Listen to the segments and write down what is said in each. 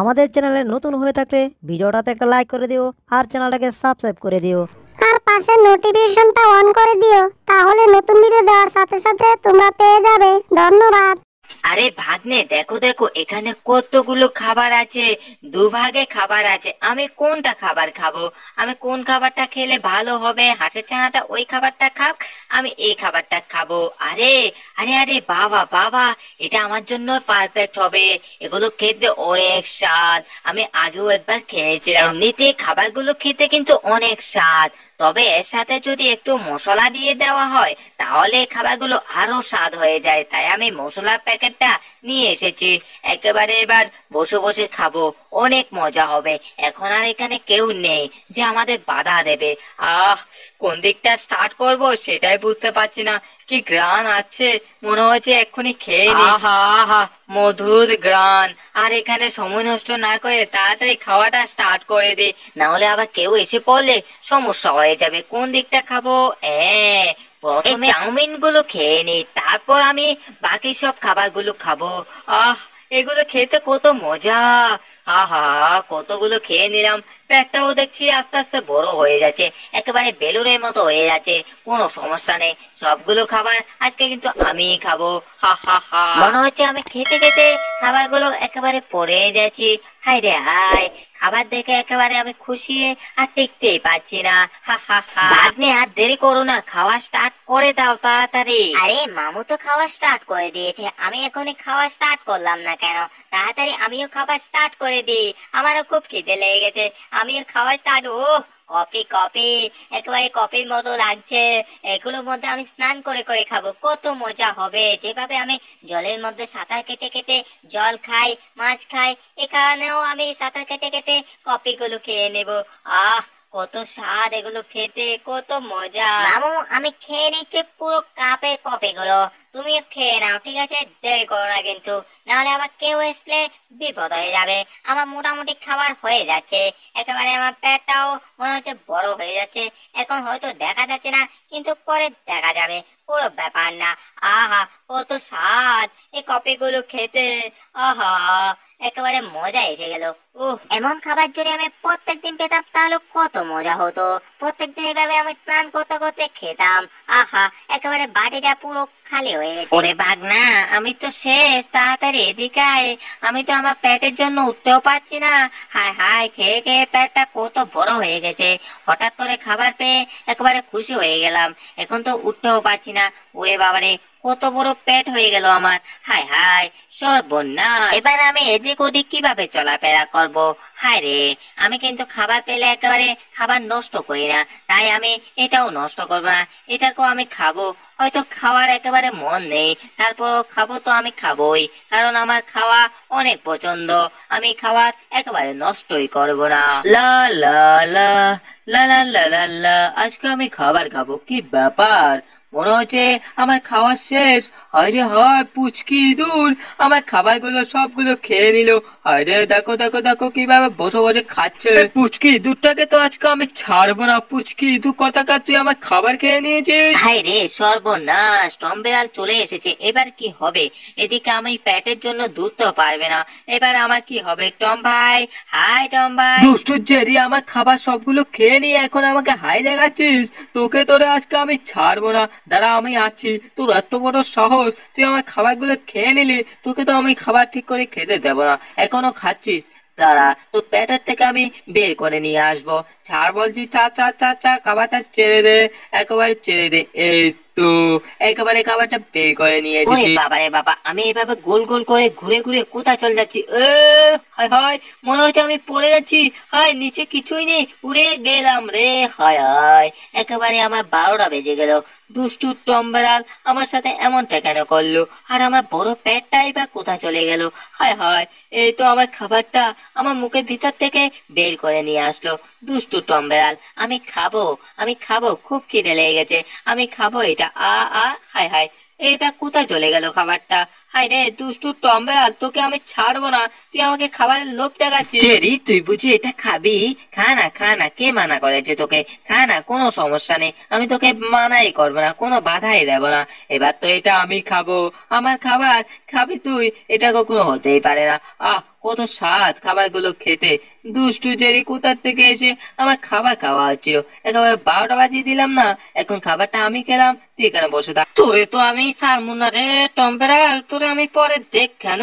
আমাদের চ্যানেলে নতুন হয়ে থাকলে ভিডিওটাতে একটা লাইক করে দিও আর চ্যানেলটাকে সাবস্ক্রাইব করে দিও। আর পাশে নোটিফিকেশনটা অন করে দিও, তাহলে নতুন ভিডিও দেওয়ার সাথে সাথে তোমরা পেয়ে যাবে। ধন্যবাদ। আরে ভাগ্নে, দেখো দেখো, এখানে কতগুলো খাবার আছে, দুভাগে খাবার আছে। আমি কোনটা খাবার খাব? আমি কোন খাবারটা খেলে ভালো হবে? হাঁসের ছানাটা ওই খাবারটা খাক, আমি এই খাবারটা খাব। আরে আরে আরে, বাবা বাবা, এটা আমার জন্য পারফেক্ট হবে। এগুলো খেতে অনেক স্বাদ। আমি আগেও একবার খেয়েছিলাম। এমনিতে খাবারগুলো খেতে কিন্তু অনেক স্বাদ। তবে এর সাথে যদি একটু মশলা দিয়ে দেওয়া হয়, তাহলে খাবারগুলো আরও স্বাদ হয়ে যায়। তাই আমি মশলার প্যাকেটটা নিয়ে এসেছি। একেবারে এবার বসে বসে খাব। অনেক মজা হবে। এখন আর এখানে কেউ নেই যে আমাদের বাধা দেবে। আহ কোন দিকটা স্টার্ট করব সেটাই বুঝতে পারছি না। কি গ্রান আছে। মনে হচ্ছে এক্ষুনি খেয়ে নি। আহা আহা মধুর গ্রান আর এখানে সময় নষ্ট না করে তাড়াতাড়ি খাওয়াটা স্টার্ট করে দিই না হলে আবার কেউ এসে পড়লে সমস্যা হয়ে যাবে। কোন দিকটা খাব? হ্যাঁ প্রথমে চাউমিনগুলো খেয়ে নি তারপর আমি বাকি সব খাবারগুলো খাব। আহ এগুলো খেতে কত মজা। আহা কতগুলো খেয়ে নিলাম। পেটটাও দেখছি আস্তে আস্তে বড় হয়ে যাচ্ছে একেবারে বেলুনের মতো হয়ে যাচ্ছে কোনো সমস্যা নেই সবগুলো খাবার আজকে কিন্তু আমিই খাব হা হা হা। মনে হচ্ছে আমি খেতে খেতে খাবারগুলো একেবারে পড়ে যাচ্ছি। হাই রে হাই খাবার দেখে একেবারে আমি খুশি আর টিকতেই পাচ্ছি না হা হা হা। ভাগ্নে আর দেরি করো না খাওয়া স্টার্ট করে দাও তাড়াতাড়ি। আরে মামু তো খাওয়া স্টার্ট করে দিয়েছে আমি এখনই খাওয়া স্টার্ট করলাম না কেন? তাড়াতাড়ি আমিও খাবার স্টার্ট করে দিই আমারও খুব খিদে লেগে গেছে আমিও খাওয়া স্টার্ট ও কপি কপি একেবারে কপির মতো লাগছে। এগুলোর মধ্যে আমি স্নান করে করে খাব। কত মজা হবে। যেভাবে আমি জলের মধ্যে সাঁতার কেটে কেটে জল খাই, মাছ খাই, এখানেও আমি সাঁতার কেটে কেটে কপিগুলো খেয়ে নেব। আহ! কত স্বাদ এগুলো খেতে, কত মজা। মামু, আমি খেয়ে নিচ্ছি পুরো কাপে কফি গুলো তুমিও খেয়ে নাও, ঠিক আছে? দেরি করো না কিন্তু। নাহলে আবার কেউ আসলে বিপদ হয়ে যাবে। আমার মোটামুটি খাবার হয়ে যাচ্ছে। একেবারে আমার পেটটাও মনে হচ্ছে বড় হয়ে যাচ্ছে। এখন হয়তো দেখা যাচ্ছে না, কিন্তু পরে দেখা যাবে। পুরো ব্যাপার না। আহা, কত স্বাদ! এই কপিগুলো খেতে। আহা, একেবারে মজা এসে গেল। এমন খাবার যদি আমি প্রত্যেকদিন পেতাম, তাহলে কত মজা হতো। প্রত্যেকদিন এভাবে আমি স্নান করতে করতে খেতাম। আহা, একেবারে বাটিটা পুরো খালি হয়ে গেছে। ওরে ভাগনা আমি তো শেষ, তাড়াতাড়ি এদিকে আয়। আমি তো আমার পেটের জন্য উঠতেও পারছি না। হায় হায়, খেয়ে খেয়ে পেটটা কত বড় হয়ে গেছে। হঠাৎ করে খাবার পেয়ে একেবারে খুশি হয়ে গেলাম। এখন তো উঠতেও পারছি না। ওরে বাবারে, কত বড় পেট হয়ে গেল আমার। হায় হায়, সর্বনাশ। এবার আমি এদিক ওদিক কীভাবে চলাফেরা করব? বলব হায় রে, আমি কিন্তু খাবার পেলে একেবারে খাবার নষ্ট করি না, তাই আমি এটাও নষ্ট করব না, এটাকেও আমি খাব। হয়তো খাওয়ার একেবারে মন নেই তারপর খাব তো আমি খাবোই, কারণ আমার খাওয়া অনেক পছন্দ, আমি খাওয়ার একেবারে নষ্টই করব না। লা লা লা লা লা লা লা, আজকে আমি খাবার খাব, কি ব্যাপার? মনে হচ্ছে আমার খাওয়া শেষ। আরে হয় পুচকি দূর। আমার খাবারগুলো সবগুলো খেয়ে নিল। আরে দেখো দেখো দেখো কীভাবে বসে বসে খাচ্ছে। পুচকি দুধটাকে তো আজকে আমি ছাড়বো না। পুচকি দু কথাকার তুই আমার খাবার খেয়ে নিয়েছিস? হাই রে সর্বনাশ। টম বিড়াল চলে এসেছে। এবার কি হবে? এদিকে আমি প্যাটের জন্য দুধ তো পারবে না। এবার আমার কি হবে? টম ভাই হাই টম ভাই। দুষ্টুর জেরি আমার খাবার সবগুলো খেয়ে নিয়ে এখন আমাকে হাই দেখাচ্ছিস? তোকে তোরে আজকে আমি ছাড়বো না। দাঁড়া, আমি আছি। তোর এত বড় সাহস, তুই আমার খাবারগুলো খেয়ে নিলি। তোকে তো আমি খাবার ঠিক করে খেতে দেবো না। এখনও খাচ্ছিস? দাঁড়া তো পেটের থেকে আমি বের করে নিয়ে আসব। ছাড় বলছি, চা চা চা চা, খাবারটা ছেড়ে দে। একেবারে ছেড়ে দে। এই তো একেবারে খাবারটা বের করে নিয়ে এসেছি। বাবারে বাবা আমি এভাবে গোল গোল করে ঘুরে ঘুরে কোথায় চলে যাচ্ছি? এ, হায় হায়, মনে হচ্ছে আমি পড়ে যাচ্ছি। হায়, নিচে কিছুই নেই। উড়ে গেলাম রে, হায় হায়। একেবারে আমার বারোটা বেজে গেল। দুষ্টু টম্বেরাল আমার সাথে এমনটা কেন করল? আর আমার বড় পেটটাই বা কোথায় চলে গেল? হায় হায়, এই তো আমার খাবারটা আমার মুখের ভিতর থেকে বের করে নিয়ে আসলো। দুষ্টু টম্বেরাল, আমি খাব আমি খাব, খুব খিদে লেগে গেছে আমি খাব এটা। আ আ, হায় হায়। এটা কোথায় চলে গেল খাবারটা? হাই রে, দুষ্টু টম্বেরাল তোকে আমি ছাড়বো না। তুই আমাকে খাবারের লোভ দেখাচ্ছিস। চেরি তুই বুঝি এটা খাবি? খা না খা না, কে মানা করেছে তোকে? খা না, কোনো সমস্যা নেই। আমি তোকে মানাই করব না, কোনো বাধাই দেব না। এবার তো এটা আমি খাব। আমার খাবার খাবি তুই? এটা কখনো হতেই পারে না। আহ, কত স্বাদ খাবারগুলো খেতে। দুষ্টু জেরি কোথার থেকে এসে আমার খাবার খাওয়া হচ্ছিল? একেবারে বারোটা বাজিয়ে দিলাম না। এখন খাবারটা আমি খেলাম। তুই এখানে বসে থাক। তোরে তো আমি সারমু না রে টম্পেরাল তোরে আমি পরে দেখ কেন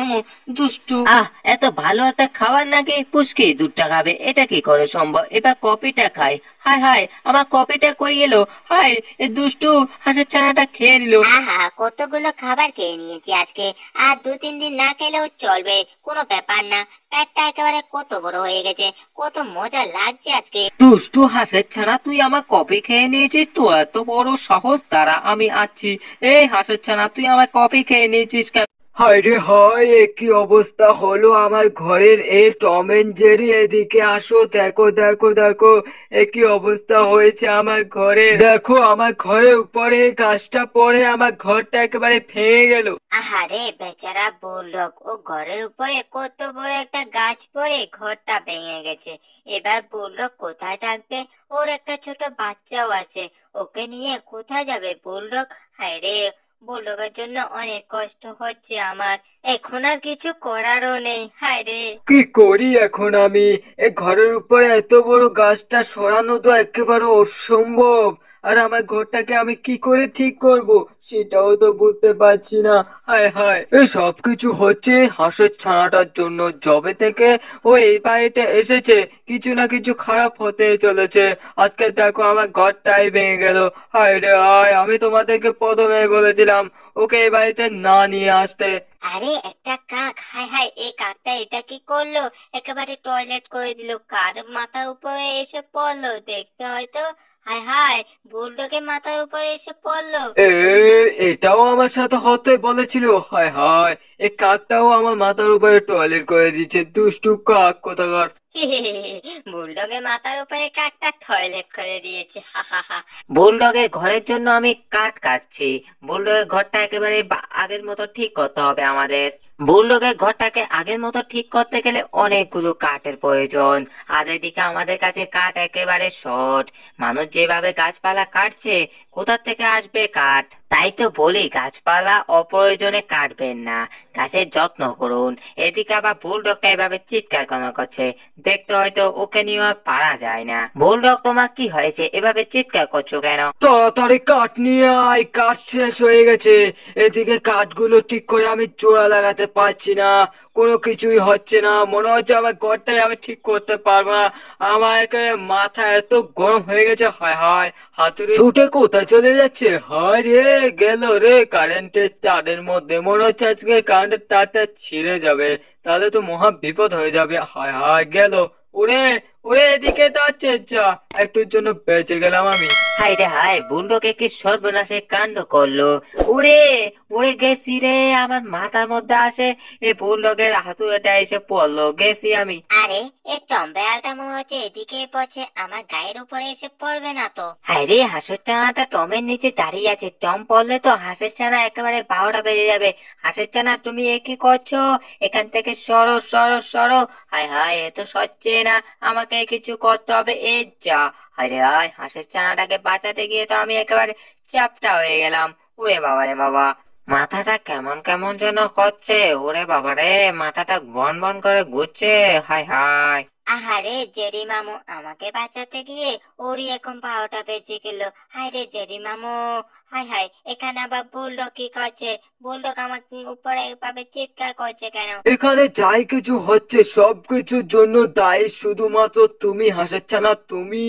দুষ্টু। আহ এত ভালো একটা খাবার নাকি? পুষ্কি দুধটা খাবে এটা কি করে সম্ভব? এবার কপিটা খাই। হাই হাই আমার কপিটা কই গেল হাই এ দুষ্টু হাঁসের চানাটা খেয়ে নিল। আহা কতগুলো খাবার খেয়ে নিয়েছি আজকে। আর দু তিন দিন না খেলেও চলবে কোনো ব্যাপার না। পেটটা একেবারে কত বড় হয়ে গেছে, কত মজা লাগছে আজকে। দুষ্টু হাঁসের ছানা, তুই আমার কপি খেয়ে নিয়েছিস? তো এত বড় সাহস তারা আমি আছি। এই হাঁসের ছানা, তুই আমার কপি খেয়ে নিয়েছিস কেন? হায় রে হায়, এ কি অবস্থা হলো আমার ঘরের? এই টম এন্ড জেরি, এদিকে আসো। দেখো দেখো দেখো, এ কি অবস্থা হয়েছে আমার ঘরে দেখো, আমার ঘরের উপরে গাছটা পড়ে, আমার ঘরটা একেবারে ভেঙে গেল। আহারে, বেচারা বুলডগ, ও ঘরের উপরে কত বড় একটা গাছ পড়ে, ঘরটা ভেঙে গেছে। এবার বুলডগ কোথায় থাকবে? ওর একটা ছোট বাচ্চাও আছে। ওকে নিয়ে কোথায় যাবে বুলডগ? হায় রে বুলডগের জন্য অনেক কষ্ট হচ্ছে আমার। এখন আর কিছু করারও নেই, হায় রে। কি করি এখন আমি? এ ঘরের উপরে এত বড় গাছটা সরানো তো একেবারে অসম্ভব। আর আমার ঘরটাকে আমি কি করে ঠিক করব সেটাও তো বুঝতে পারছি না। হায় হায়। এই সব কিছু হচ্ছে হাঁসের ছানাটার জন্য। জবে থেকে ও এই বাড়িতে এসেছে, কিছু না কিছু খারাপ হতে চলেছে। আজকে দেখো আমার ঘরটাই ভেঙে গেল। হায় রে, হায়, আমি তোমাদেরকে প্রথমে বলেছিলাম ওকে এই বাড়িতে না নিয়ে আসতে। আরে, একটা কাক। হায় হায়, এই কাকটা এটা কি করল? একেবারে টয়লেট করে দিল। কার মাথার উপরে এসে পড়ল? দেখতে হয়তো হায় হায় বুলডগের মাথার উপরে এসে পড়ল। এ এটাও আমার সাথে হতে বলেছিল হায় হায় এই কাকটাও আমার মাথার উপরে টয়লেট করে দিচ্ছে দুষ্টু কাক কোথাকার। বুলডগের মাথার উপরে কাকটা টয়লেট করে দিয়েছে হা হা হা। বুলডগের ঘরের জন্য আমি কাঠ কাটছি বুলডগের ঘরটা একেবারে বা- আগের মতো ঠিক করতে হবে আমাদের। বুলডগের ঘরটাকে আগের মতো ঠিক করতে গেলে অনেকগুলো কাঠের প্রয়োজন। আর এদিকে আমাদের কাছে কাঠ একেবারে শর্ট। মানুষ যেভাবে গাছপালা কাটছে, কোথা থেকে আসবে কাঠ? তাই তো বলি, গাছপালা অপ্রয়োজনে কাটবেন না। গাছের যত্ন করুন। এদিকে আবার বুলডগটা এভাবে চিৎকার কেন করছে। দেখতে হয়তো ওকে নিয়ে আর পারা যায় না। বুলডগ, তোমার কি হয়েছে? এভাবে চিৎকার করছ কেন? তাড়াতাড়ি কাঠ নিয়ে আয়। কাঠ শেষ হয়ে গেছে। এদিকে কাঠগুলো ঠিক করে আমি জোড়া লাগাতে পারছি না। কোনো কিছুই হচ্ছে না। মনে হচ্ছে আমার ঘরটাই আমি ঠিক করতে পারব না। আমার একেবারে মাথা এত গরম হয়ে গেছে, হায় হায়। হাতুড়ি ছুটে কোথায় চলে যাচ্ছে? হায় রে, গেল রে কারেন্টের তারের মধ্যে। মনে হচ্ছে আজকে কারেন্টের তারটা ছিঁড়ে যাবে। তাহলে তো মহা বিপদ হয়ে যাবে। হায় হায়, গেল। ওরে ওরে এদিকে যাচ্ছে যা। একটুর জন্য বেঁচে গেলাম আমি। হাই রে হাই বুলডোকে কি সর্বনাশে কাণ্ড করল? উড়ে উড়ে গেছি রে আমার মাথার মধ্যে আসে। এ বুলডগের হাতুড়েটা এসে পড়ল গেছি আমি। আরে এই টম্বেয়ালটা মনে হচ্ছে এদিকে পড়ছে আমার গায়ের উপরে এসে পড়বে না তো। হাই রে হাঁসের চানাটা টমের নিচে দাঁড়িয়ে আছে। টম পড়লে তো হাঁসের চানা একেবারে বারোটা বেজে যাবে। হাঁসের চানা তুমি এ কি করছ? এখান থেকে সরো সরো সরো। হাই হাই এ তো সচ্ছে না আমাকে। কিছু করতে হবে। এ যা। হাই রে হাই হাঁসের চানাটাকে বাঁচাতে গিয়ে তো আমি একেবারে চাপটা হয়ে গেলাম। ওরে বাবা রে বাবা, মাথাটা কেমন কেমন যেন করছে। ওরে বাবা রে মাথাটা বন বন করে ঘুরছে। High high. আহারে জেরি মামু আমাকে বাঁচাতে গিয়ে ওরই এখন বারোটা বেজে গেল। হায় রে জেরি মামু হাই হাই এখানে আবার বুলডগ কি করছে? বুলডগ আমার উপরে এভাবে চিৎকার করছে কেন? এখানে যাই কিছু হচ্ছে, সব কিছুর জন্য দায়ী শুধুমাত্র তুমি হাসাচ্ছ না, তুমি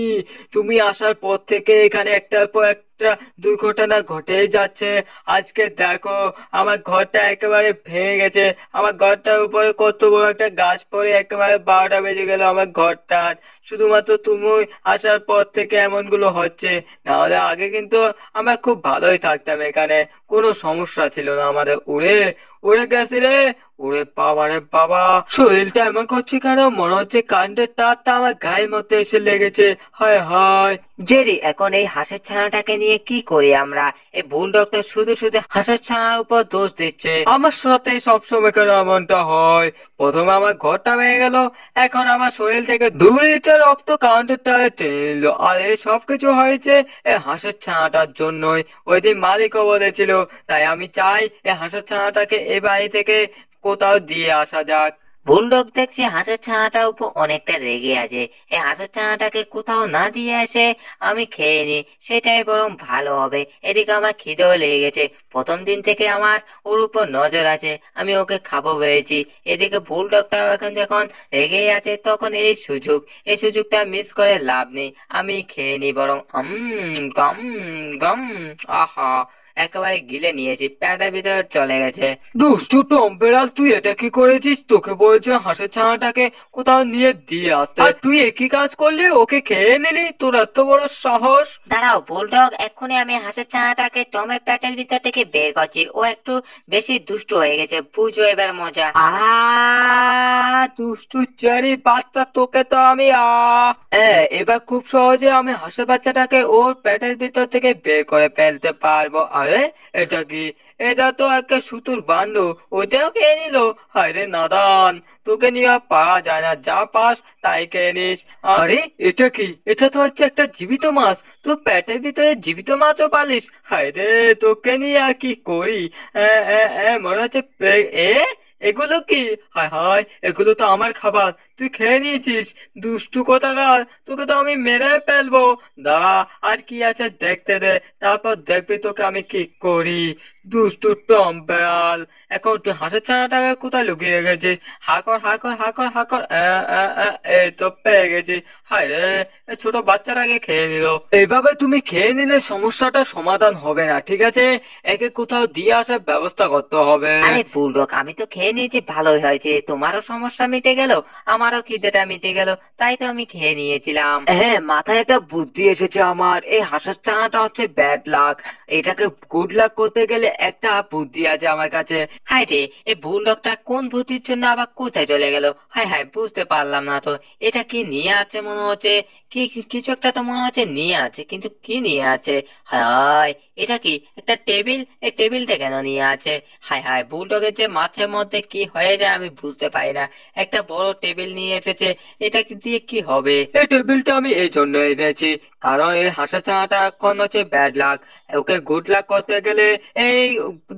তুমি আসার পর থেকে এখানে একটার পর একটা দুর্ঘটনা ঘটেই যাচ্ছে। আজকে দেখো, আমার ঘরটা একেবারে ভেঙে গেছে। আমার ঘরটার উপরে কত বড় একটা গাছ পড়ে, একেবারে বারোটা বেজে গেল আমার ঘরটার। শুধুমাত্র তুমি আসার পর থেকে এমনগুলো হচ্ছে। নাহলে আগে কিন্তু আমরা খুব ভালোই থাকতাম এখানে। কোনো সমস্যা ছিল না আমাদের। উড়ে উড়ে গেছে রে। উড়ে বাবা রে বাবা। শরীরটা এমন করছে কেন? মনে হচ্ছে কারেন্টের তারটা আমার গায়ের মধ্যে এসে লেগেছে। হায় হায়। জেরি এখন এই হাঁসের ছানাটাকে নিয়ে কি করি আমরা? এই ভুল ডক্টর শুধু শুধু হাঁসের ছানার উপর দোষ দিচ্ছে। আমার সাথে সবসময় কেন এমনটা হয়। প্রথমে আমার ঘরটা ভেঙে গেল এখন আমার শরীর থেকে দু লিটার রক্ত কাউন্টার টারে টেনে নিল। আর এই সবকিছু হয়েছে এই হাঁসের ছানাটার জন্যই। ওই দিন মালিকও বলেছিল তাই আমি চাই এই হাঁসের ছানাটাকে এ বাড়ি থেকে কোথাও দিয়ে আসা যাক। বুলডগ দেখছি হাঁসের ছানাটার উপর অনেকটা রেগে আছে। এই হাঁসের ছানাটাকে কোথাও না দিয়ে আসে আমি খেয়ে নি সেটাই বরং ভালো হবে। এদিকে আমার খিদেও লেগে গেছে। প্রথম দিন থেকে আমার ওর উপর নজর আছে। আমি ওকে খাব পেরেছি এদিকে বুলডগটা এখন যখন রেগেই আছে তখন এই সুযোগ। এই সুযোগটা মিস করে লাভ নেই। আমি খেয়ে নি বরং গম গম, আহা। একেবারে গিলে নিয়েছি প্যাটের ভিতরে চলে গেছে। দুষ্টু টম বেড়াল তুই এটা কি করেছিস? তোকে বলছে হাঁসের ছানাটাকে কোথাও নিয়ে দিয়ে আসতে। আর তুই একই কাজ করলি ওকে খেয়ে নিলি? তোর এত বড় সাহস। দাঁড়াও বুলডগ এক্ষুনি আমি হাঁসের ছানাটাকে টমের প্যাটের ভিতর থেকে বের করছি। ও একটু বেশি দুষ্টু হয়ে গেছে। বুঝো এবার মজা। আ দুষ্টু চারি বাচ্চা, তোকে তো আমি এবার খুব সহজে আমি হাঁসের বাচ্চাটাকে ওর পেটের ভিতর থেকে বের করে ফেলতে পারব। আরে, এটা কি? এটা তো একটা সুতুর বান্ড। ওটাও খেয়ে নিল? আরে নাদান, তোকে নিয়ে আর পাওয়া যায় না। যা পাস তাই খেয়ে নিস। আরে, এটা কি? এটা তো হচ্ছে একটা জীবিত মাছ। তোর পেটের ভিতরে জীবিত মাছও পালিস। হায় রে তোকে নিয়ে আর কি করি? মনে হচ্ছে এ এগুলো কি? হায় হায় এগুলো তো আমার খাবার। তুই খেয়ে নিয়েছিস, দুষ্টু কোথাকার? তোকে তো আমি মেরে ফেলব। দাঁড়া, আর কি আছে দেখতে দে। তারপর দেখবি তোকে আমি কি করি। দুষ্টু টম বেড়াল এখন তুই হাঁসের ছানাটাকে কোথায় লুকিয়ে গেছিস হাকর হাকর হাকর হাকর এই তো পেয়ে গেছি। হায় রে ছোট বাচ্চাটাকে খেয়ে নিল। এইভাবে তুমি খেয়ে নিলে সমস্যাটা সমাধান হবে না, ঠিক আছে? একে কোথাও দিয়ে আসার ব্যবস্থা করতে হবে। আরে, বুলডগ, আমি তো খেয়ে নিয়েছি, ভালোই হয়েছে। তোমারও সমস্যা মিটে গেল আমারও খিদেটা মিটে গেল তাই তো আমি খেয়ে নিয়েছিলাম। হ্যাঁ মাথায় একটা বুদ্ধি এসেছে আমার। এই হাঁসের চানাটা হচ্ছে ব্যাড লাক এটাকে গুড লাক করতে গেলে একটা বুদ্ধি আছে আমার কাছে। হাই রে এই লোকটা কোন বুদ্ধির জন্য আবার কোথায় চলে গেল? হাই হাই বুঝতে পারলাম না তো। এটা কি নিয়ে আছে মনে হচ্ছে? কি কিছু একটা তো মনে হচ্ছে নিয়ে আছে, কিন্তু কি নিয়ে আছে? হাই এটা কি একটা টেবিল? এই টেবিলটা কেন নিয়ে আছে? হাই হাই বুলডগের যে মাছের মধ্যে কি হয়ে যায় আমি বুঝতে পারি না। একটা বড় টেবিল নিয়ে এসেছে, এটা দিয়ে কি হবে? এই টেবিলটা আমি এই জন্য এনেছি, কারণ এই হাঁসের চানাটা এখন হচ্ছে ব্যাড লাক ওকে গুড লাক করতে গেলে এই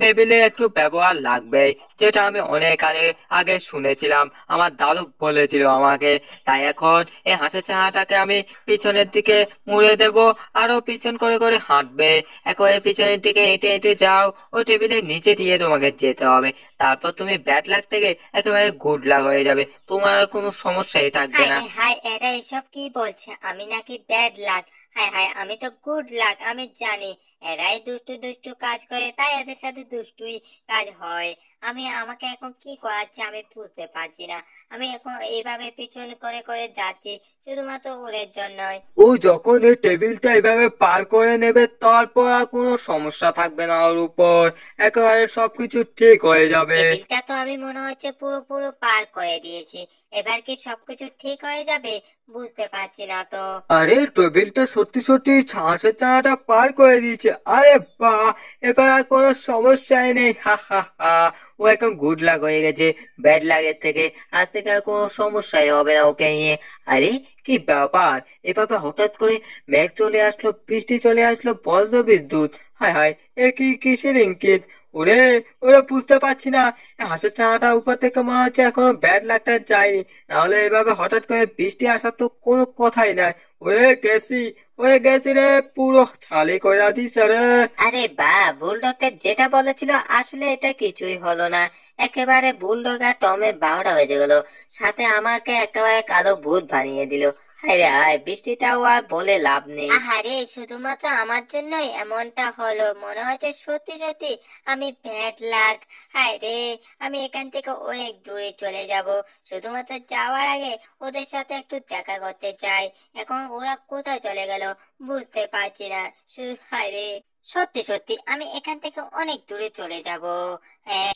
টেবিলে একটু ব্যবহার লাগবে, যেটা আমি অনেক আগে আগে শুনেছিলাম। আমার দাদু বলেছিল আমাকে। তাই এখন এই হাঁসের চানাটাকে আমি পিছনের দিকে মুড়ে দেব আরও পিছন করে করে হাঁটবে। একবারে পিছনের দিকে হেঁটে হেঁটে যাও ওই টেবিলের নিচে দিয়ে তোমাকে যেতে হবে। তারপর তুমি ব্যাড লাক থেকে একেবারে গুড লাক হয়ে যাবে। তোমার আর কোনো সমস্যাই থাকবে না। হাই এরা এসব কি বলছে? আমি নাকি ব্যাড লাক হাই হাই আমি তো গুড লাক আমি জানি। এরাই দুষ্টু দুষ্টু কাজ করে তাই এদের সাথে দুষ্টুই কাজ হয়। আমি আমাকে এখন কি করাচ্ছে আমি বুঝতে পারছি না। আমি এখন এইভাবে পিছন করে করে যাচ্ছি শুধুমাত্র ওরের জন্যই। ও যখন এই টেবিলটা এভাবে পার করে নেবে তারপর আর কোনো সমস্যা থাকবে না ওর উপর। একেবারে সবকিছু ঠিক হয়ে যাবে। টেবিলটা তো আমি মনে হচ্ছে পুরো পুরো পার করে দিয়েছি। এবার কি সবকিছু ঠিক হয়ে যাবে? বুঝতে পারছি না তো। আরে টেবিলটা সত্যি সত্যি ছাঁচের চানাটা পার করে দিয়েছে। আরে বা এবার আর কোনো সমস্যাই নেই, হা হা হা। ও এখন গুড লাক হয়ে গেছে ব্যাড লাগের থেকে। আজ থেকে আর কোনো সমস্যাই হবে না ওকে নিয়ে। আরে, কি ব্যাপার? এভাবে হঠাৎ করে মেঘ চলে আসলো, বৃষ্টি চলে আসলো, বজ্র বিদ্যুৎ। হায় হায়, এ কি কিসের ইঙ্কিত ওরে ওরে বুঝতে পারছি না। হাঁসের চানাটা উপর থেকে মনে হচ্ছে এখনও ব্যাড লাকটা যায়নি। নাহলে এভাবে হঠাৎ করে বৃষ্টি আসার তো কোনো কথাই নাই। ওরে গেছি ওরে গেছি রে, পুরো ছালি কইরা দিছে রে। আরে বা বুলডগকে যেটা বলেছিল আসলে এটা কিছুই হলো না। একেবারে বুলডগ আর টমে বারোটা হয়ে গেল। সাথে আমাকে একেবারে কালো ভূত বানিয়ে দিল। হায় রে হায় বৃষ্টিটাও আর বলে লাভ নেই। আহারে, শুধুমাত্র আমার জন্যই এমনটা হলো। মনে হচ্ছে সত্যি সত্যি আমি ব্যাড লাগ হায় রে, আমি এখান থেকে অনেক দূরে চলে যাব। শুধুমাত্র যাওয়ার আগে ওদের সাথে একটু দেখা করতে চাই। এখন ওরা কোথায় চলে গেল বুঝতে পারছি না। হায় রে। সত্যি সত্যি, আমি এখান থেকে অনেক দূরে চলে যাব।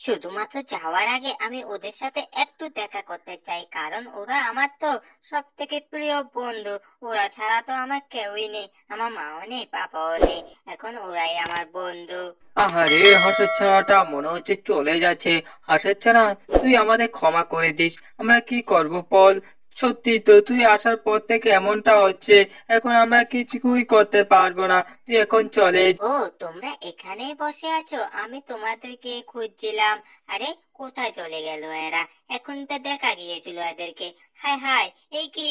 শুধুমাত্র যাওয়ার আগে আমি ওদের সাথে একটু দেখা করতে চাই, কারণ ওরা আমার তো সব থেকে প্রিয় বন্ধু। ওরা ছাড়া তো আমার কেউই নেই, আমার মাও নেই, পাপাও নেই, এখন ওরাই আমার বন্ধু। আহারে, হাঁসের ছানাটা মনে হচ্ছে চলে যাচ্ছে। হাঁসের ছানা, তুই আমাদের ক্ষমা করে দিস, আমরা কি করব বল? সত্যি তো, তুই আসার পর থেকে এমনটা হচ্ছে। এখন আমরা কিছুই করতে পারব না। তুই এখন চলে ও, তোমরা এখানেই বসে আছো। আমি তোমাদেরকে খুঁজছিলাম। আরে, কোথায় চলে গেল এরা? এখন তো দেখা গিয়েছিল এদেরকে। হাই হাই এই কি?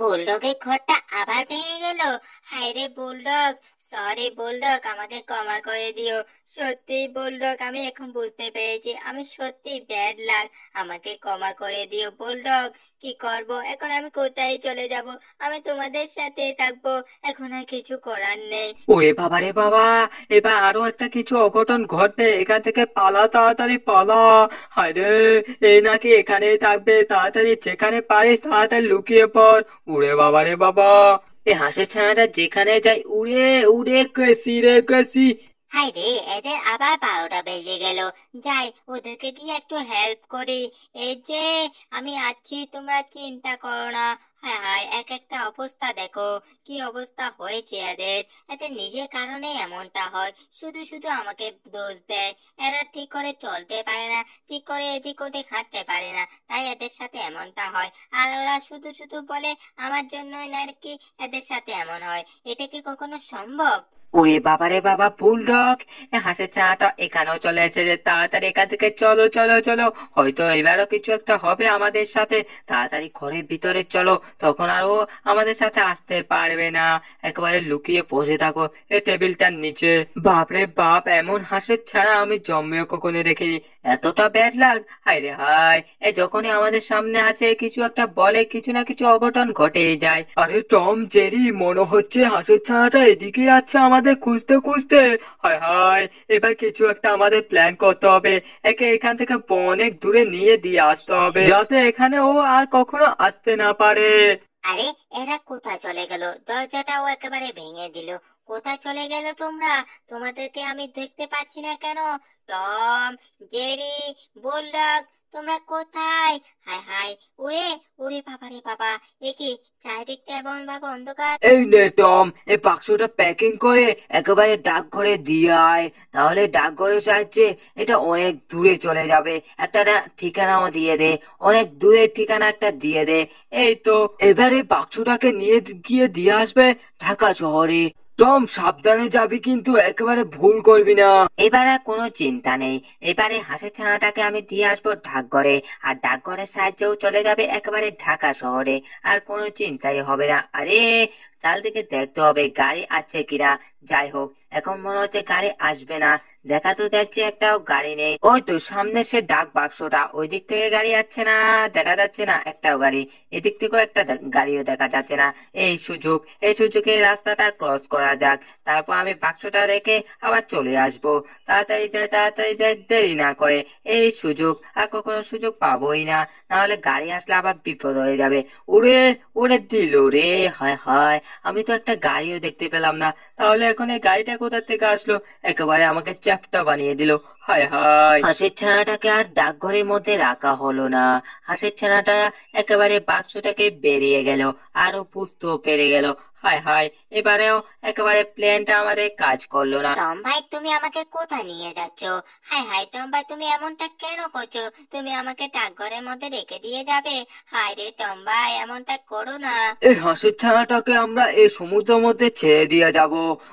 বুলডগের ঘরটা আবার ভেঙে গেল? হাই রে বুলডগ সরি বুলডগ আমাকে ক্ষমা করে দিও। সত্যি বুলডগ আমি এখন বুঝতে পেরেছি। আমি সত্যি ব্যাড লাগ আমাকে ক্ষমা করে দিও বুলডগ কি করব? এখন আমি কোথায় চলে যাব? আমি তোমাদের সাথে থাকব। এখন আর কিছু করার নেই। ওরে বাবা রে বাবা, এবার আরও একটা কিছু অঘটন ঘটবে। এখান থেকে পালা, তাড়াতাড়ি পালা। আরে এই নাকি এখানেই থাকবে। তাড়াতাড়ি যেখানে পারিস, তাড়াতাড়ি লুকিয়ে পড়। ওরে বাবা রে বাবা। এই হাঁসের ছানাটা যেখানে যায় উড়ে উড়ে কেসি রে কেসি হাই রে এদের আবার বারোটা বেজে গেল যাই ওদেরকে গিয়ে একটু হেল্প করি এই যে আমি আছি তোমরা চিন্তা করো না হায় হায়, এক একটা অবস্থা দেখো, কি অবস্থা হয়েছে এদের? এদের নিজের কারণে এমনটা হয়। শুধু শুধু আমাকে দোষ দেয়। এরা ঠিক করে চলতে পারে না, ঠিক করে এদিক ওদিক হাঁটতে পারে না, তাই এদের সাথে এমনটা হয়। আর ওরা শুধু শুধু বলে, আমার জন্যই নাকি এদের সাথে এমন হয়। এটা কি কখনো সম্ভব? ওরে বাবা রে বাবা, বুলডগ! হাসের ছানাটা এখানেও চলে এসেছে, তাড়াতাড়ি এখান থেকে চলো চলো চলো। হয়তো এবারও কিছু একটা হবে আমাদের সাথে। তাড়াতাড়ি ঘরের ভিতরে চলো, তখন আর ও আমাদের সাথে আসতে পারবে না। একেবারে লুকিয়ে বসে থাকো, এই টেবিলটার নিচে। বাপরে বাপ, এমন হাঁসের ছাড়া আমি জন্মেও কখনো দেখিনি। এতটা ব্যাড লাগ হায় রে হায় এ যখনই আমাদের সামনে আছে কিছু একটা বলে কিছু না কিছু অঘটন ঘটে যায়। আরে টম জেরি মনে হচ্ছে হাঁসের ছানাটা এদিকে আছে আমাদের খুঁজতে খুঁজতে। হায় হায় এবার কিছু একটা আমাদের প্ল্যান করতে হবে। একে এখান থেকে অনেক দূরে নিয়ে দিয়ে আসতে হবে যাতে এখানে ও আর কখনো আসতে না পারে। আরে এরা কোথায় চলে গেল? দরজাটাও একেবারে ভেঙে দিল। কোথায় চলে গেল তোমরা? তোমাদেরকে আমি দেখতে পাচ্ছি না কেন? টম, জেরি, বুলডগ, তোমরা কোথায়? হায় হায় উড়ে উড়ে বাবা রে বাবা, এ কি চারিদিকটা এমন ভাবে অন্ধকার? এই নে টম, এই বাক্সটা প্যাকিং করে একেবারে ডাকঘরে দিয়ে আয়। তাহলে ডাকঘরের সাহায্যে এটা অনেক দূরে চলে যাবে। একটা ঠিকানাও দিয়ে দে, অনেক দূরের ঠিকানা একটা দিয়ে দে। এই তো, এবারে বাক্সটাকে নিয়ে গিয়ে দিয়ে আসবে ঢাকা শহরে। টম সাবধানে যাবি কিন্তু একেবারে ভুল করবি না। এবার আর কোনো চিন্তা নেই। এবারে হাঁসের ছানাটাকে আমি দিয়ে আসব ডাকঘরে। আর ডাকঘরের সাহায্যেও চলে যাবে একেবারে ঢাকা শহরে। আর কোনো চিন্তাই হবে না। আরে চারদিকে দেখতে হবে, গাড়ি আছে কিনা? যাই হোক, এখন মনে হচ্ছে গাড়ি আসবে না। দেখা তো যাচ্ছে একটাও গাড়ি নেই। ওই তো সামনে সে ডাক বাক্সটা, ওই দিক থেকে গাড়ি আসছে না, দেখা যাচ্ছে না একটাও গাড়ি। এদিক থেকেও একটা গাড়িও দেখা যাচ্ছে না। এই সুযোগ, এই সুযোগে রাস্তাটা ক্রস করা যাক। তারপর আমি বাক্সটা রেখে আবার চলে আসব। তাড়াতাড়ি যাই তাড়াতাড়ি যাই, দেরি না করে। এই সুযোগ, আর কখনো সুযোগ পাবোই না। নাহলে গাড়ি আসলে আবার বিপদ হয়ে যাবে। ওরে ওরে দিল রে, হায় হায়। আমি তো একটা গাড়িও দেখতে পেলাম না। তাহলে এখন এই গাড়িটা কোথা থেকে আসলো? একেবারে আমাকে চ্যাপটা বানিয়ে দিল। হায় হায়। হাঁসের ছানাটাকে আর ডাকঘরের মধ্যে রাখা হলো না। হাঁসের ছানাটা একেবারে বাক্সটাকে বেরিয়ে গেল। আরও পুস্ত পেরে গেল। হায় হায় এবারেও একেবারে প্ল্যানটা আমাদের কাজ করল না। টম ভাই তুমি আমাকে কোথায় নিয়ে যাচ্ছ? হাই হাই টম ভাই তুমি এমনটা কেন করছ? তুমি আমাকে ডাকঘরের মধ্যে রেখে দিয়ে যাবে? হাই রে টম ভাই এমনটা করো না। এই হাঁসের ছানাটাকে আমরা এই সমুদ্রের মধ্যে ছেড়ে দিয়ে যাব।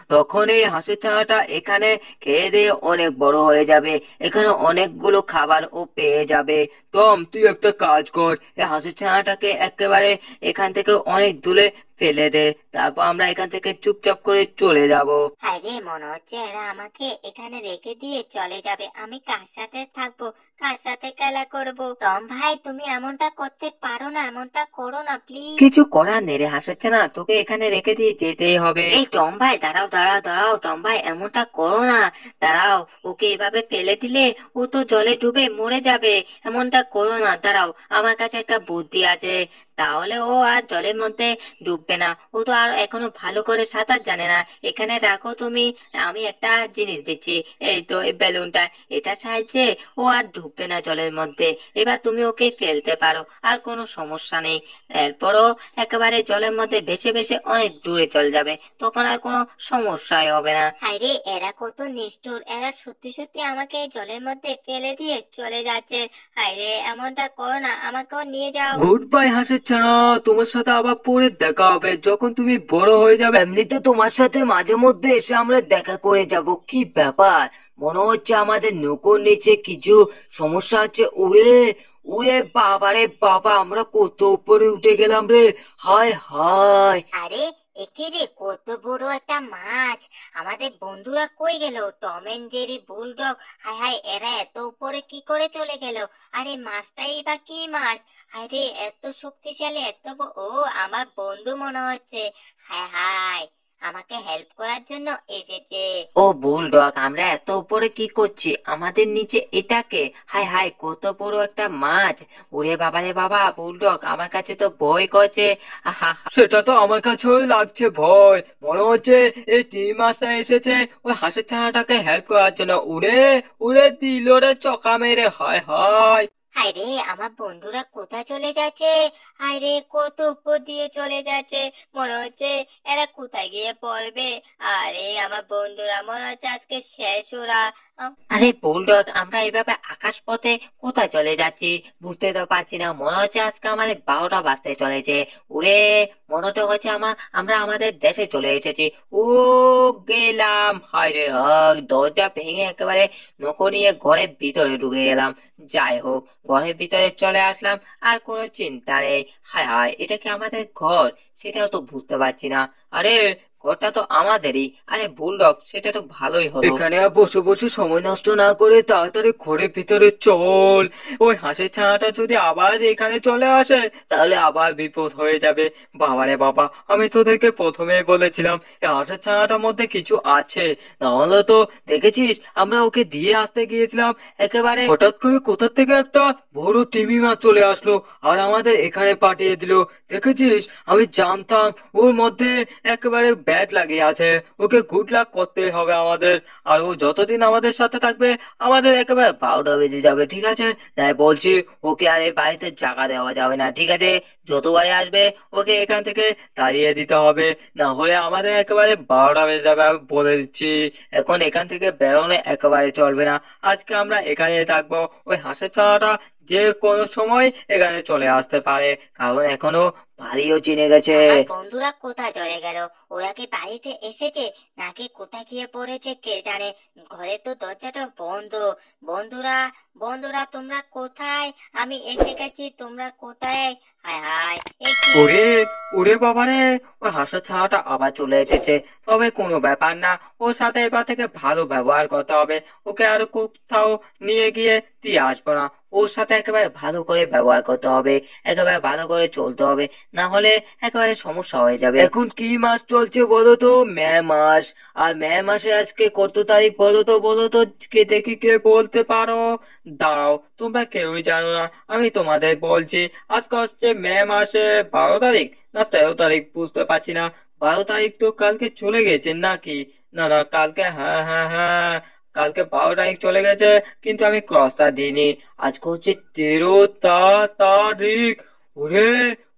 তখন এই হাঁসের ছানাটা এখানে খেয়ে দিয়ে অনেক বড় হয়ে যাবে। এখানে অনেকগুলো খাবার ও পেয়ে যাবে। টম তুই একটা কাজ কর, এই হাঁসের ছানাটাকে একেবারে এখান থেকে অনেক দূরে ফেলে দে, তারপর আমরা এখান থেকে চুপচাপ করে চলে যাব। আরে মনে হচ্ছে এরা আমাকে এখানে রেখে দিয়ে চলে যাবে, আমি কার সাথে থাকব? কার সাথে খেলা করব? টম ভাই তুমি এমনটা করতে পারো না এমনটা করো না প্লিজ কিছু করার নেই রে হাসাচ্ছে না। তোকে এখানে রেখে দিয়ে যেতেই হবে। এই টম ভাই দাঁড়াও দাঁড়াও দাঁড়াও টম ভাই এমনটা করো না। দাঁড়াও ওকে এভাবে ফেলে দিলে ও তো জলে ডুবে মরে যাবে। এমনটা করো না দাঁড়াও আমার কাছে একটা বুদ্ধি আছে। তাহলে ও আর জলের মধ্যে ডুববে না। ও তো আর এখনও ভালো করে সাঁতার জানে না। এখানে রাখো তুমি আমি একটা জিনিস দিচ্ছি। এই তো এই বেলুনটা এটার সাহায্যে ও আর ডুববে না জলের মধ্যে। এবার তুমি ওকে ফেলতে পারো আর কোনো সমস্যা নেই। এরপরও একেবারে জলের মধ্যে ভেসে ভেসে অনেক দূরে চলে যাবে তখন আর কোনো সমস্যাই হবে না। আরে এরা কত নিষ্ঠুর। এরা সত্যি সত্যি আমাকে জলের মধ্যে ফেলে দিয়ে চলে যাচ্ছে। আরে এমনটা করো না আমাকেও নিয়ে যাও। গুড বাই হাসের ছানা তোমার সাথে আবার পরে দেখা হবে। যখন তুমি বড় হয়ে যাবে এমনিতে তোমার সাথে মাঝে মধ্যে এসে আমরা দেখা করে যাব। কি ব্যাপার? মনে হচ্ছে আমাদের নৌকোর নিচে কিছু সমস্যা আছে। ওরে বাবা রে বাবা আমরা কত উপরে উঠে গেলাম রে। হায় হায়। আরে একে রে কত বড় একটা মাছ। আমাদের বন্ধুরা কই গেল? Tom and Jerry bulldog. হায় হায়, এরা এত উপরে কি করে চলে গেল? আরে মাছটাই বা কি মাছ? আরে, এত শক্তিশালী, এত ও, আমার বন্ধু মনে হচ্ছে। হায় হায়। আমাকে হেল্প করার জন্য এসেছে। ও বুলডগ আমরা এত উপরে কি করছি? আমাদের নিচে এটাকে? হায় হায় কত বড় একটা মাছ। ওরে বাবারে বাবা বুলডগ আমার কাছে তো ভয় করছে। আহা সেটা তো আমার কাছেও লাগছে ভয়। মনে হচ্ছে এই টিম মাসটা এসেছে ওই হাঁসের ছানাটাকে হেল্প করার জন্য। উড়ে উড়ে দিল রে চকা মেরে হায় হায়। হায় রে আমার বন্ধুরা কোথায় চলে যাচ্ছে? হায় রে কত উপর দিয়ে চলে যাচ্ছে। মনে হচ্ছে এরা কোথায় গিয়ে পড়বে। আরে আমার বন্ধুরা, মনে হচ্ছে আজকে শেষ ওরা। আরে বুলডগ, আমরা এভাবে আকাশ পথে কোথায় চলে যাচ্ছি বুঝতে তো পারছি না। মনে হচ্ছে আজকে আমাদের বারোটা বাজতে চলেছে। ওরে, মনে তো হচ্ছে আমার আমরা আমাদের দেশে চলে এসেছি। ও গেলাম। হায় রে, হায়, দরজা ভেঙে একেবারে নৌকো নিয়ে ঘরের ভিতরে ঢুকে গেলাম। যাই হোক, ঘরের ভিতরে চলে আসলাম, আর কোনো চিন্তা নেই। হায় হায় এটা কি আমাদের ঘর? সেটাও তো বুঝতে পারছি না। আরে ঘরটা তো আমাদেরই। আরে বুলডগ সেটা তো ভালোই হলো। এখানে আর বসে বসে সময় নষ্ট না করে তাড়াতাড়ি ঘরের ভিতরে চল। ওই হাঁসের ছানাটা যদি আবার এখানে চলে আসে, তাহলে আবার বিপদ হয়ে যাবে। বাবারে বাবা, আমি তোদেরকে প্রথমেই বলেছিলাম এই হাঁসের ছানাটার মধ্যে কিছু আছে। নাহলে তো, দেখেছিস, আমরা ওকে দিয়ে আসতে গিয়েছিলাম। একেবারে হঠাৎ করে কোথা থেকে একটা বড় টিমি মাছ চলে আসলো আর আমাদের এখানে পাঠিয়ে দিল। দেখেছিস? আমি জানতাম, ওর মধ্যে একেবারে ব্যাড লাগিয়ে আছে। ওকে গুড লাক করতে হবে আমাদের। আর ও যতদিন আমাদের সাথে থাকবে, আমাদের একেবারে বারোটা বেজে যাবে, ঠিক আছে? তাই বলছি, ওকে আর এই বাড়িতে জায়গা দেওয়া যাবে না, ঠিক আছে? যতবারে আসবে, ওকে এখান থেকে তাড়িয়ে দিতে হবে। না হলে আমাদের একেবারে বারোটা বেজে যাবে, আমি বলে দিচ্ছি। এখন এখান থেকে বেরোনো একেবারে চলবে না। আজকে আমরা এখানে থাকব। ওই হাঁসের ছানাটা যে কোনো সময় এখানে চলে আসতে পারে, কারণ এখনও বাড়িও চিনে গেছে। আমার বন্ধুরা কোথায় চলে গেল? ওরা কি বাড়িতে এসেছে? নাকি কোথায় গিয়ে পড়েছে কে জানে? ঘরে তো দরজাটা বন্ধ। বন্ধুরা বন্ধুরা, তোমরা কোথায়? আমি এসে গেছি, তোমরা কোথায়? ওরে ওরে বাবারে ওই হাঁসের ছানাটা আবার চলে এসেছে। তবে কোনো ব্যাপার না, ওর সাথে এবার থেকে ভালো ব্যবহার করতে হবে। ওকে আর কোথাও নিয়ে গিয়ে দিয়ে আসব না। ওর সাথে একেবারে ভালো করে ব্যবহার করতে হবে, একেবারে ভালো করে চলতে হবে। না হলে একেবারে সমস্যা হয়ে যাবে। এখন কি মাস চলছে বলো তো? মে মাস। আর মে মাসে আজকে কত তারিখ বলো তো বলো তো, কে দেখি কে বলতে পারো? দাঁড়াও, তোমরা কেউই জানো না, আমি তোমাদের বলছি, আজকে হচ্ছে মে মাসে বারো তারিখ। না, তেরো তারিখ বুঝতে পারছি না। বারো তারিখ তো কালকে চলে গেছে নাকি? না না, কালকে হ্যাঁ হ্যাঁ হ্যাঁ কালকে বারো তারিখ চলে গেছে, কিন্তু আমি ক্রসটা দিইনি। আজকে হচ্ছে তেরো তারিখ ওরে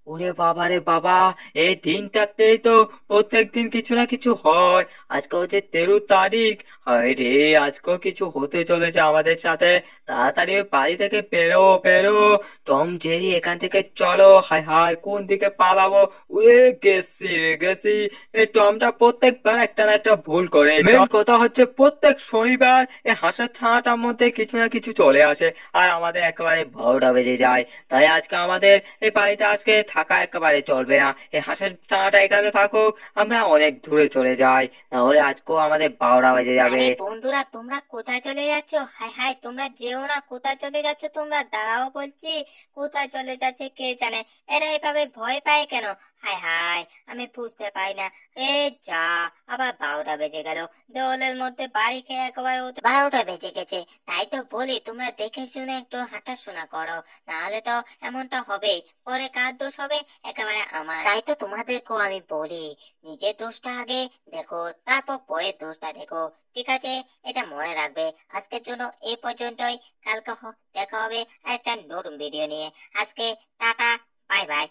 ওরে বাবা রে বাবা এই দিনটাতেই তো প্রত্যেক দিন কিছু না কিছু হয়। আজকে হচ্ছে তেরো তারিখ। হায় রে আজকেও কিছু হতে চলেছে আমাদের সাথে। তাড়াতাড়ি ওই বাড়ি থেকে বেরো বেরো। টম জেরি এখান থেকে চলো। হায় হায় কোন দিকে পালাবো? উয়ে গেছি রে গেছি। এই টমটা প্রত্যেকবার একটা না একটা ভুল করে। মেন কথা হচ্ছে প্রত্যেক শনিবার এই হাঁসের ছানাটার মধ্যে কিছু না কিছু চলে আসে। আর আমাদের একেবারে বারোটা বেজে যায়। তাই আজকে আমাদের এই বাড়িতে আজকে থাকা একেবারে চলবে না। এই হাঁসের ছানাটা এখানে থাকুক, আমরা অনেক দূরে চলে যাই। নাহলে আজকেও আমাদের বারোটা বেজে যাবে। আরে বন্ধুরা, তোমরা কোথায় চলে যাচ্ছ? হায় হায়, তোমরা যেও না, কোথায় চলে যাচ্ছ তোমরা? দাঁড়াও বলছি, কোথায় চলে যাচ্ছে কে জানে? এরা এভাবে ভয় পায় কেন? হায় হায়, আমি বুঝতে পারি না। এ যা, আবার বারোটা বেজে গেল। দেওয়ালের মধ্যে বাড়ি খেয়ে একেবারে বারোটা বেজে গেছে। তাই তো বলি, তোমরা দেখে শুনে একটু হাঁটাশোনা করো। নাহলে তো এমনটা হবে পরে কার দোষ হবে? একেবারে আমার। তাই তো তোমাদেরকেও আমি বলি, নিজের দোষটা আগে দেখো, তারপর পরের দোষটা দেখো। ঠিক আছে? এটা মনে রাখবে। আজকের জন্য এই পর্যন্তই। কালকে দেখা হবে আর একটা নতুন ভিডিও নিয়ে। আজকে টাটা, বাই বাই।